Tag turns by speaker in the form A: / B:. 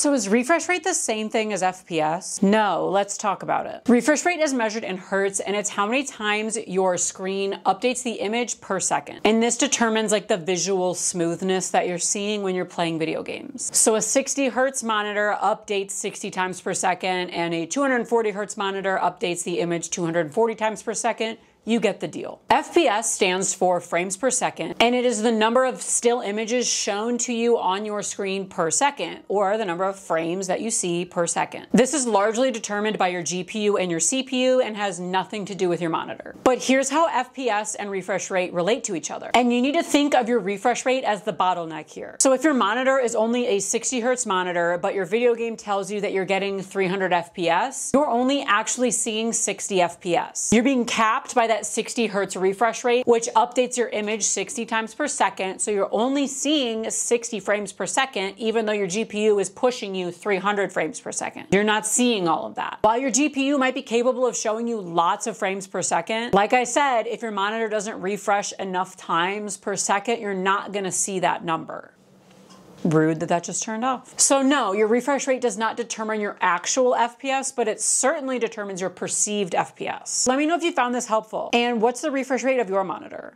A: So is refresh rate the same thing as FPS? No, let's talk about it. Refresh rate is measured in hertz and it's how many times your screen updates the image per second. And this determines like the visual smoothness that you're seeing when you're playing video games. So a 60 hertz monitor updates 60 times per second and a 240 hertz monitor updates the image 240 times per second you get the deal. FPS stands for frames per second, and it is the number of still images shown to you on your screen per second, or the number of frames that you see per second. This is largely determined by your GPU and your CPU and has nothing to do with your monitor. But here's how FPS and refresh rate relate to each other. And you need to think of your refresh rate as the bottleneck here. So if your monitor is only a 60 hertz monitor, but your video game tells you that you're getting 300 FPS, you're only actually seeing 60 FPS. You're being capped by that 60 hertz refresh rate, which updates your image 60 times per second. So you're only seeing 60 frames per second, even though your GPU is pushing you 300 frames per second. You're not seeing all of that. While your GPU might be capable of showing you lots of frames per second, like I said, if your monitor doesn't refresh enough times per second, you're not gonna see that number. Rude that that just turned off. So no, your refresh rate does not determine your actual FPS, but it certainly determines your perceived FPS. Let me know if you found this helpful. And what's the refresh rate of your monitor?